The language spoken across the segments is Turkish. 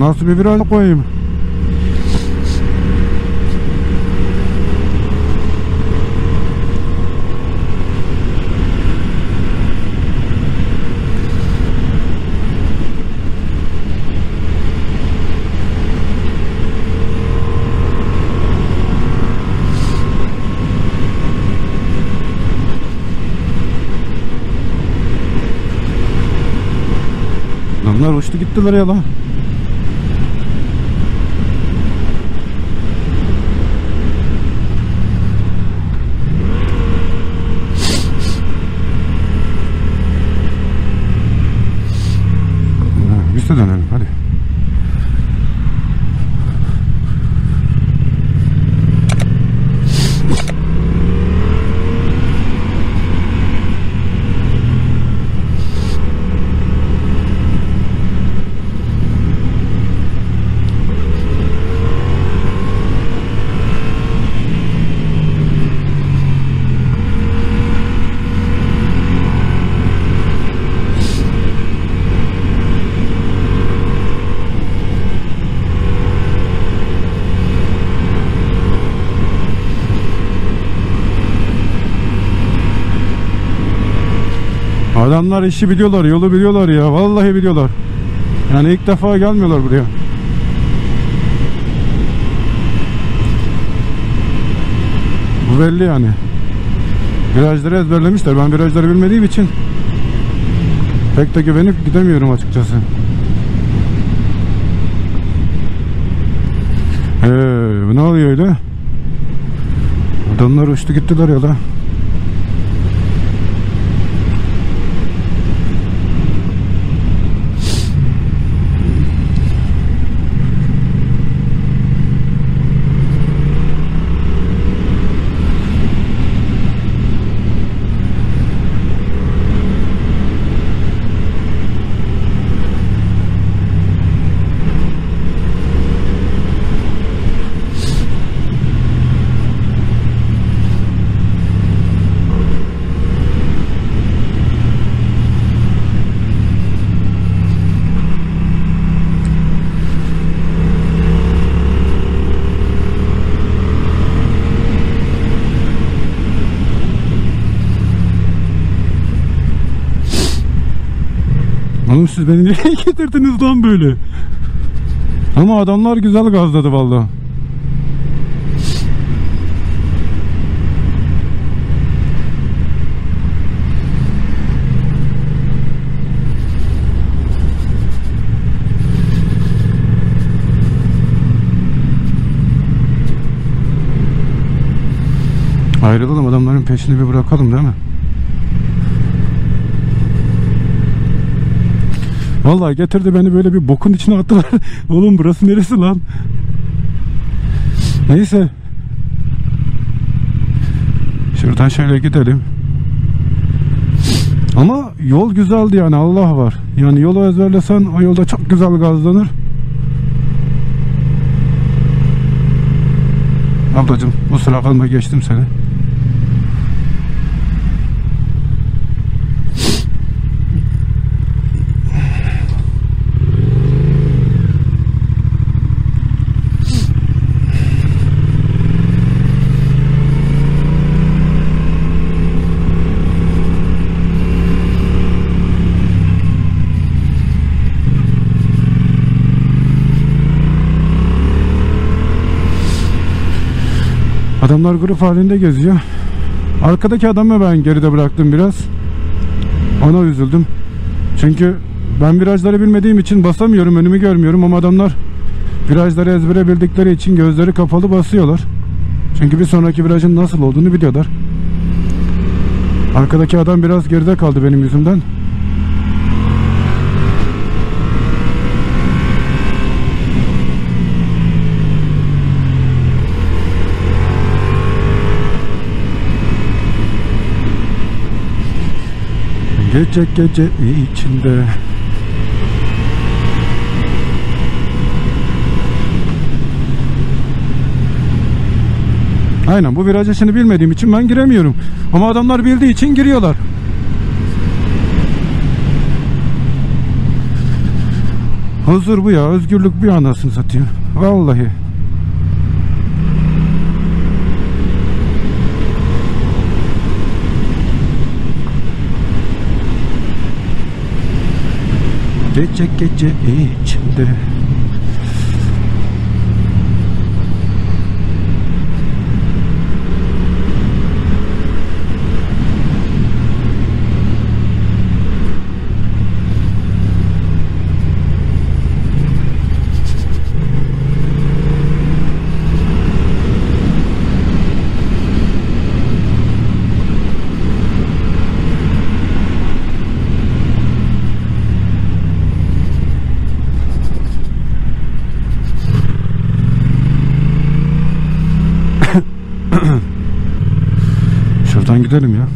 nasıl bir viraj koyayım? Adamlar uçtu gittiler ya lan. Ha, Biz de dönelim hadi. Adamlar işi biliyorlar, yolu biliyorlar ya. Vallahi biliyorlar. Yani ilk defa gelmiyorlar buraya. Bu belli yani. Virajları ezberlemişler. Ben virajları bilmediğim için pek de güvenip gidemiyorum açıkçası. Ee, ne oluyor öyle? Adamlar uçtu gittiler ya da. Oğlum siz beni nereye getirdiniz lan böyle? Ama adamlar güzel gazladı vallahi. Ayrılalım adamların peşini bir bırakalım değil mi? Vallahi getirdi beni böyle bir bokun içine attılar. Oğlum burası neresi lan? Neyse. Şuradan şöyle gidelim. Ama yol güzeldi yani Allah var. Yani yolu ezberlesen o yolda çok güzel gazlanır. Ablacım bu sıra kalma geçtim seni. Adamlar grup halinde geziyor. Arkadaki adamı ben geride bıraktım biraz. Ona üzüldüm. Çünkü ben virajları bilmediğim için basamıyorum, önümü görmüyorum ama adamlar virajları ezbere bildikleri için gözleri kapalı basıyorlar. Çünkü bir sonraki virajın nasıl olduğunu biliyorlar. Arkadaki adam biraz geride kaldı benim yüzümden. Gece gece içinde Aynen bu viraj işini bilmediğim için ben giremiyorum. Ama adamlar bildiği için giriyorlar. Huzur bu ya. Özgürlük bu ya anasını satayım. Vallahi. Gece gece içimde Şuradan gidelim ya.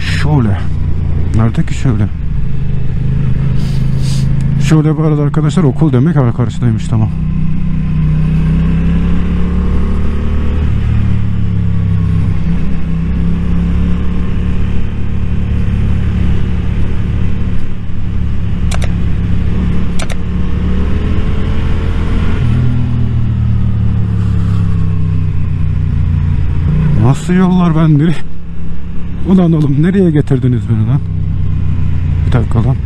Şöyle. Nerede ki şöyle? Şöyle bu arada arkadaşlar okul demek karşıdaymış tamam. Nasıl yollar ben nereye? Ulan oğlum nereye getirdiniz beni lan? Bir dakika lan.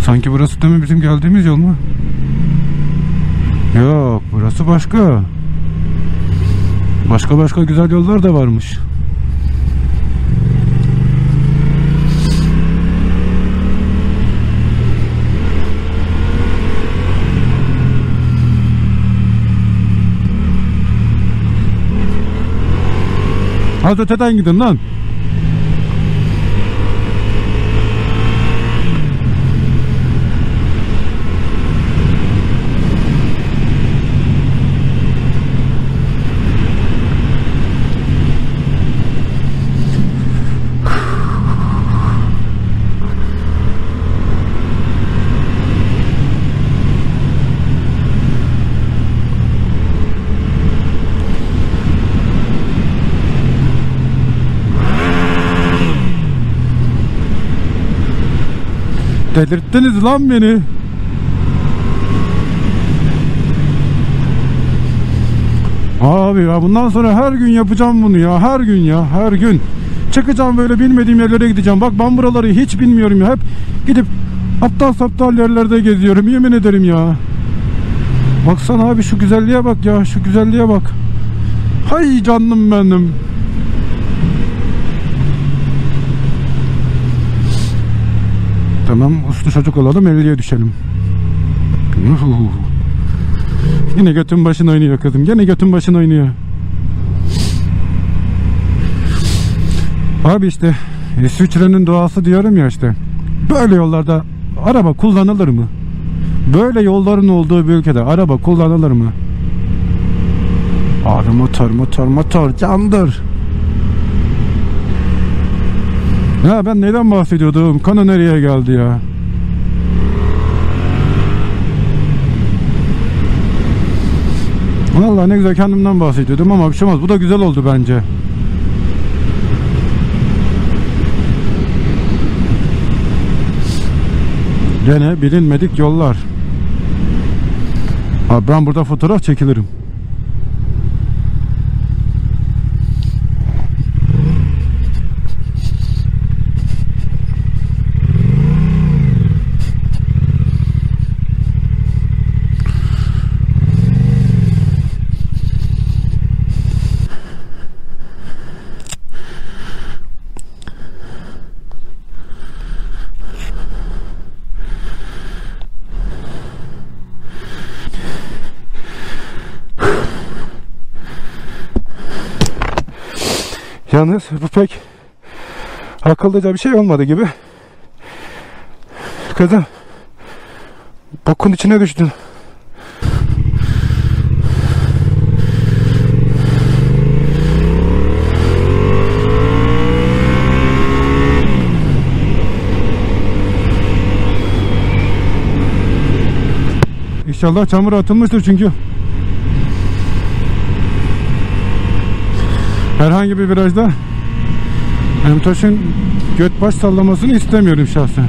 Sanki burası da mı bizim geldiğimiz yol mu? Yok burası başka. Başka başka güzel yollar da varmış. あじゃあチャタインギとなん Delirttiniz lan beni. Abi ya bundan sonra her gün yapacağım bunu ya her gün ya her gün. Çıkacağım böyle bilmediğim yerlere gideceğim. Bak ben buraları hiç bilmiyorum ya. Hep gidip aptal saptal yerlerde geziyorum yemin ederim ya. Baksana abi şu güzelliğe bak ya şu güzelliğe bak. Hay canım benim. Tamam uslu çocuk olalım 50'ye düşelim. Yuhu. Yine götün başına oynuyor kızım. Yine götün başına oynuyor. Abi işte İsviçre'nin doğası diyorum ya işte. Böyle yollarda araba kullanılır mı? Böyle yolların olduğu bir ülkede araba kullanılır mı? Abi motor motor motor candır. Ya ben neden bahsediyordum? Konu nereye geldi ya? Vallahi ne güzel kendimden bahsediyordum ama bir şey olmaz. Bu da güzel oldu bence. Gene bilinmedik yollar. Abi ben burada fotoğraf çekilirim. Yalnız bu pek akıllıca bir şey olmadı gibi. Kızım bokun içine düştün. İnşallah çamur atılmıştır çünkü herhangi bir virajda Emtoş'un göt baş sallamasını istemiyorum şahsen.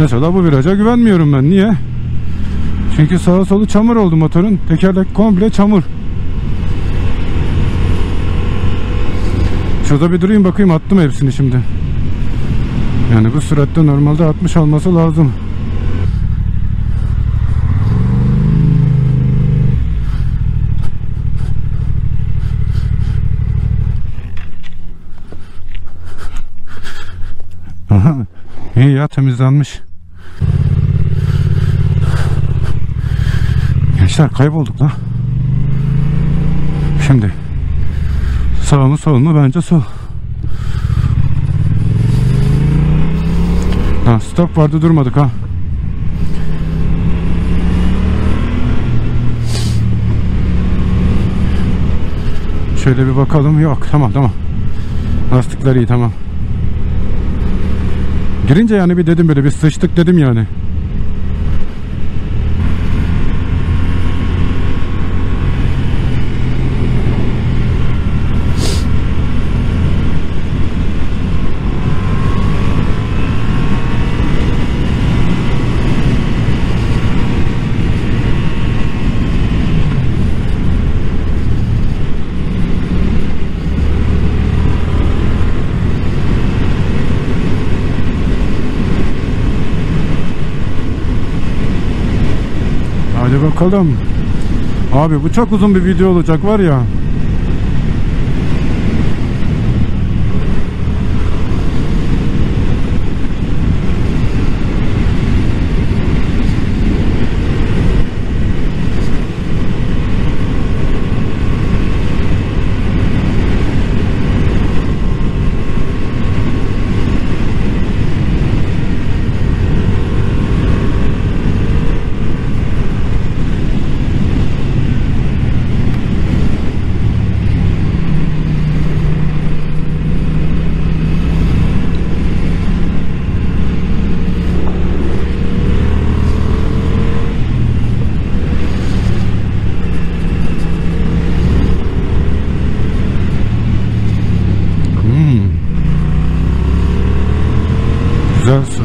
Mesela bu viraja güvenmiyorum ben. Niye? Çünkü sağa solu çamur oldu motorun. Tekerlek komple çamur. Şurada bir durayım bakayım attım hepsini şimdi. Yani bu süratte normalde 60 alması lazım. İyi ya temizlenmiş. Gençler kaybolduk lan. Şimdi sağ mı? Bence sol. Ha, stop vardı durmadık ha. Şöyle bir bakalım. Yok tamam tamam. Lastikler iyi tamam. Girince yani bir dedim böyle bir sıçtık dedim yani. Bakalım. Abi bu çok uzun bir video olacak var ya. Hmm. Güzel su.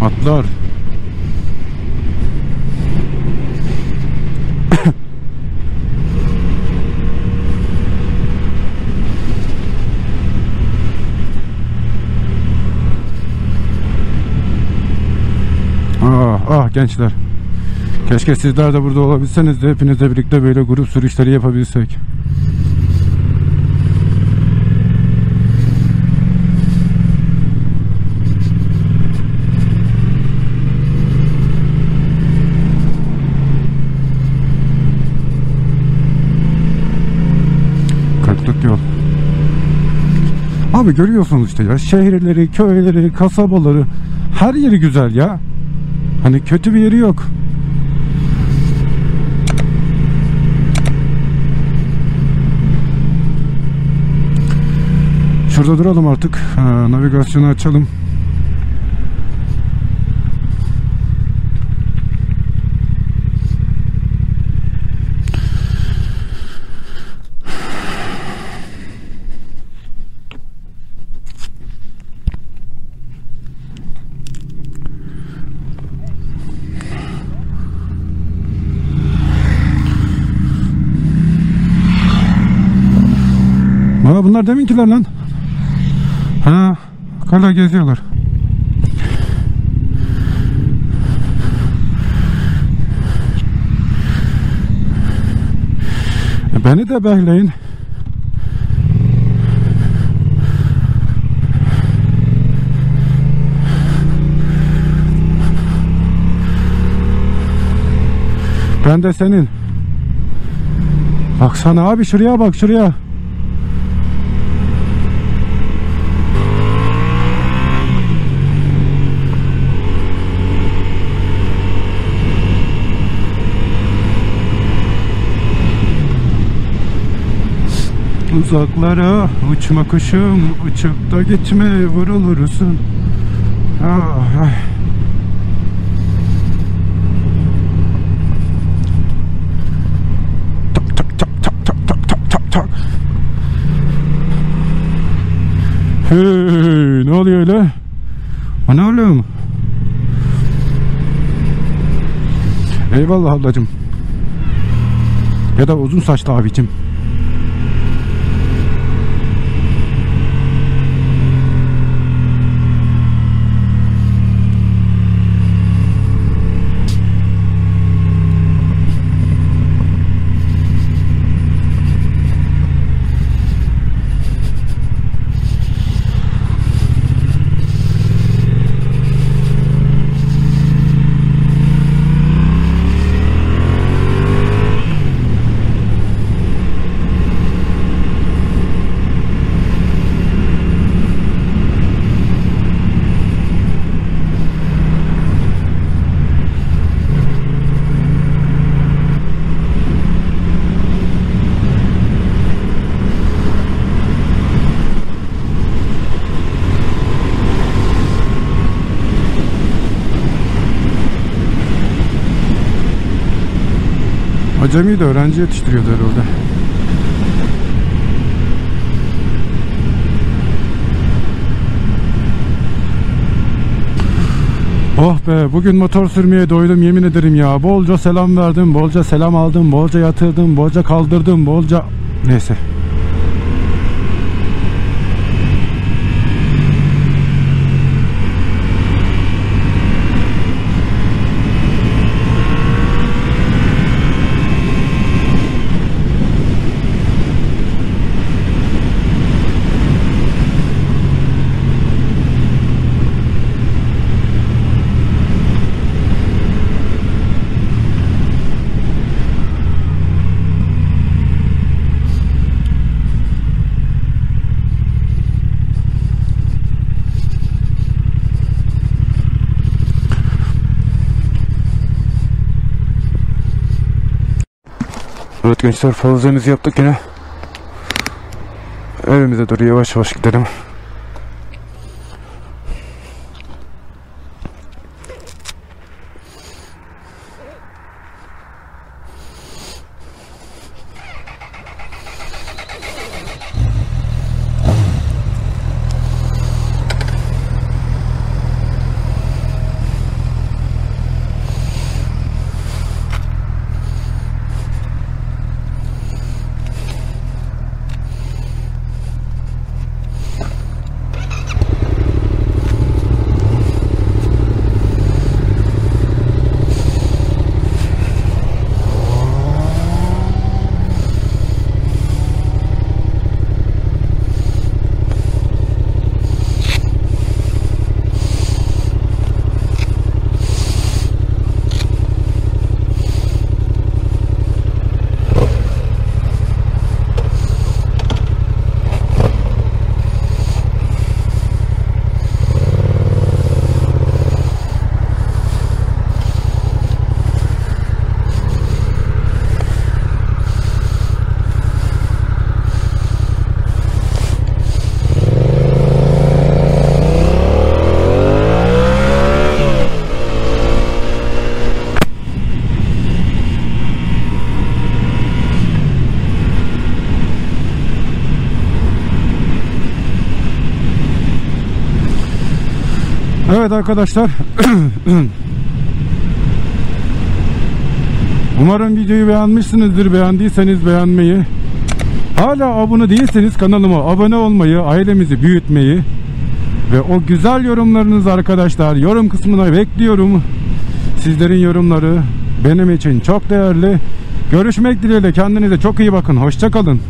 Atlar. ah ah gençler. Keşke sizler de burada olabilseniz de hepinizle birlikte böyle grup sürüşleri yapabilsek. Kırklık yol. Abi görüyorsunuz işte ya şehirleri, köyleri, kasabaları her yeri güzel ya. Hani kötü bir yeri yok. Şurada duralım artık. Ha, navigasyonu açalım. Aa, bunlar deminkiler lan. Ha, kala geziyorlar. E, Beni de bekleyin. Ben de senin. Baksana abi şuraya bak şuraya. Uzaklara uçma kuşum Uçup da gitme vurulursun ah, ah. Hey, ne oluyor öyle? Ana oğlum. Eyvallah ablacım. Ya da uzun saçlı abicim. Acemi de öğrenci yetiştiriyordu herhalde. Oh be bugün motor sürmeye doydum yemin ederim ya. Bolca selam verdim, bolca selam aldım, bolca yatırdım, bolca kaldırdım, bolca... Neyse. Evet gençler fazlamızı yaptık yine. Evimize doğru yavaş yavaş gidelim. Evet arkadaşlar. Umarım videoyu beğenmişsinizdir. Beğendiyseniz beğenmeyi. Hala abone değilseniz kanalıma abone olmayı, ailemizi büyütmeyi ve o güzel yorumlarınızı arkadaşlar yorum kısmına bekliyorum. Sizlerin yorumları benim için çok değerli. Görüşmek dileğiyle kendinize çok iyi bakın. Hoşçakalın.